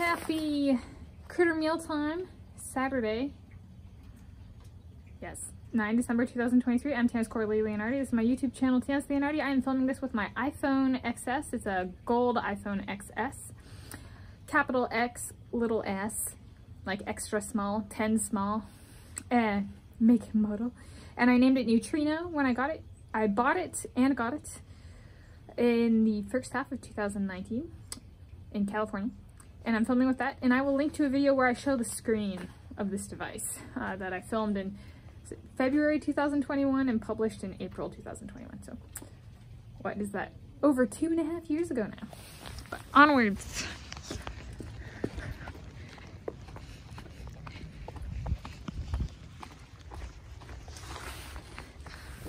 Happy Critter Meal Time, Saturday. Yes, 9 December 2023. I'm Tanis Coralee Leonhardi. This is my YouTube channel, Tanis Leonhardi. I am filming this with my iPhone XS. It's a gold iPhone XS. Capital X, little s, like extra small, 10 small, and make and model. And I named it Neutrino when I got it. I bought it and got it in the first half of 2019 in California. And I'm filming with that. And I will link to a video where I show the screen of this device uh, that I filmed in February 2021 and published in April 2021. So what is that? Over two and a half years ago now. But onwards.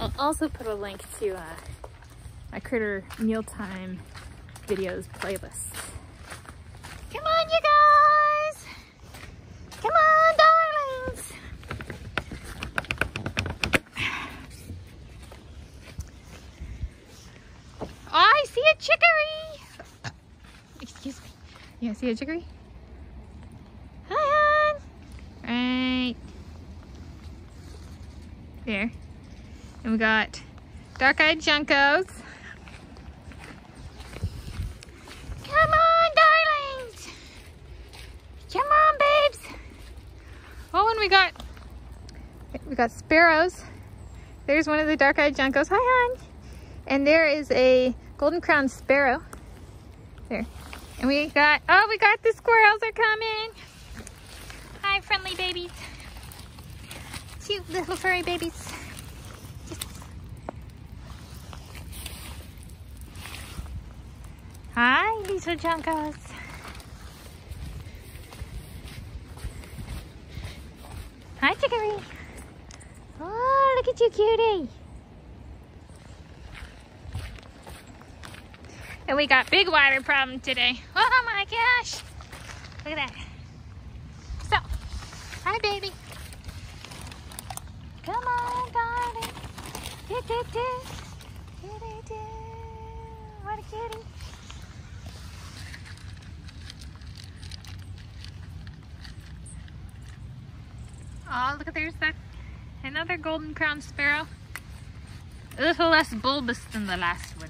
I'll also put a link to uh, my Critter Mealtime videos playlist. Come on, you guys! Come on, darlings! Oh, I see a chickaree! Excuse me. You see a chickaree? Hi, hon! Right. There. And we got dark-eyed juncos. Come on, darlings. Come on, babes. Oh, and we got we got sparrows. There's one of the dark-eyed juncos. Hi, hon. And there is a golden crowned sparrow. There. And we got, oh, we got the squirrels are coming. Hi, friendly babies. Cute little furry babies. Hi, little juncos. Hi, Chickaree. Oh, look at you, cutie. And we got big water problem today. Oh my gosh. Look at that. So, hi, baby. Come on, darling. Do, do, do. Do, do, do. What a cutie. Oh, look at there's that another golden crown sparrow. A little less bulbous than the last one.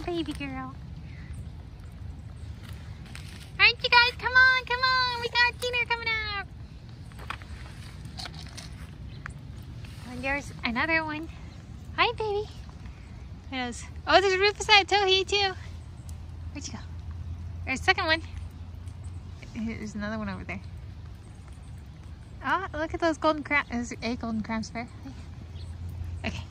baby girl. Alright, you guys, come on, come on. We got dinner coming out. Oh, and there's another one. Hi, baby. There's, oh, there's rufous-sided towhee, too. Where'd you go? There's a second one. There's another one over there. Oh, look at those golden crab. There's a golden crab spare. Okay.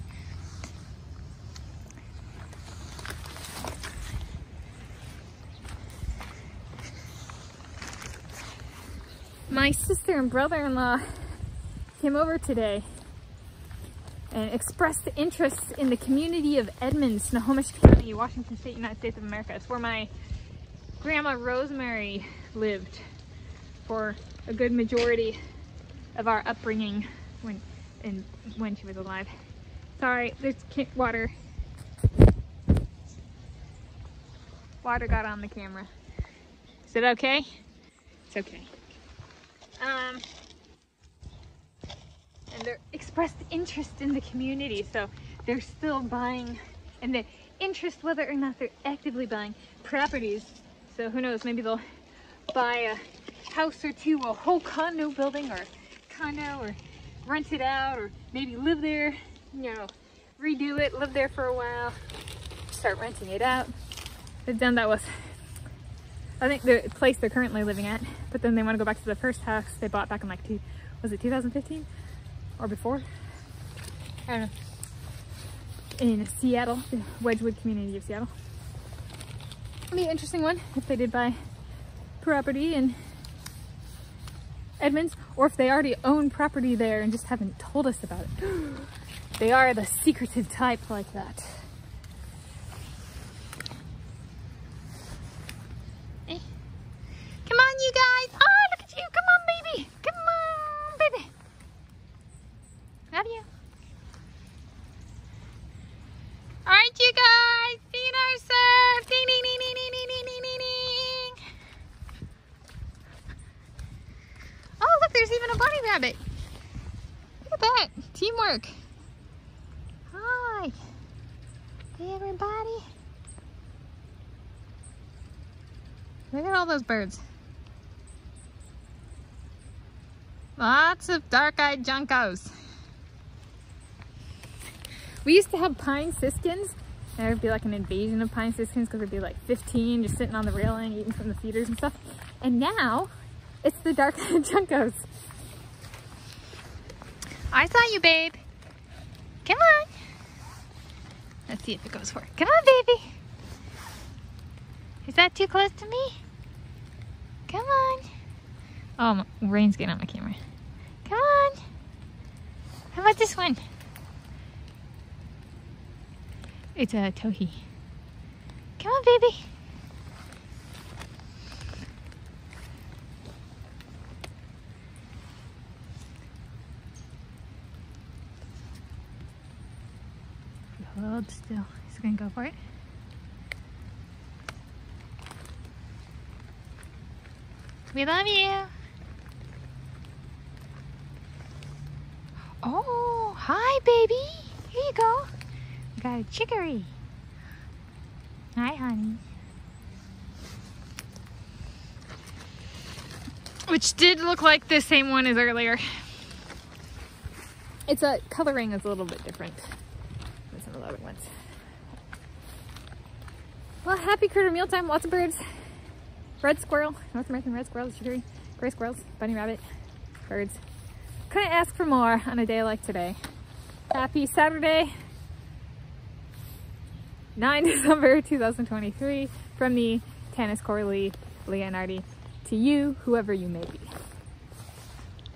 My sister and brother-in-law came over today and expressed interest in the community of Edmonds, Snohomish County, Washington State, United States of America. It's where my grandma Rosemary lived for a good majority of our upbringing when and when she was alive. Sorry, there's water. Water got on the camera. Is it okay? It's okay. Um, and they're expressed interest in the community, so they're still buying, and the interest whether or not they're actively buying properties. So who knows, maybe they'll buy a house or two, a whole condo building or condo or rent it out or maybe live there, you know, redo it, live there for a while, start renting it out. They've done that with I think the place they're currently living at, but then they want to go back to the first house they bought back in like, two, was it 2015 or before? I don't know. In Seattle, the Wedgwood community of Seattle. It'd be an interesting one if they did buy property in Edmonds or if they already own property there and just haven't told us about it. they are the secretive type like that. rabbit. Look at that. Teamwork. Hi. Hey, everybody. Look at all those birds. Lots of dark-eyed juncos. We used to have pine siskins. There would be like an invasion of pine siskins because there'd be like 15 just sitting on the railing eating from the feeders and stuff. And now it's the dark-eyed juncos. I saw you, babe. Come on. Let's see if it goes for it. Come on, baby. Is that too close to me? Come on. Oh, rain's getting on my camera. Come on. How about this one? It's a towhee. Come on, baby. Hold uh, still. He's gonna go for it. We love you. Oh, hi, baby. Here you go. We got a chickaree. Hi, honey. Which did look like the same one as earlier. It's a coloring is a little bit different the ones. Well, happy critter mealtime. Lots of birds. Red squirrel, North American red squirrel, chickaree, gray squirrels, bunny rabbit, birds. Couldn't ask for more on a day like today. Happy Saturday, 9 December 2023 from me, Tanis Coralee Leonhardi, to you, whoever you may be.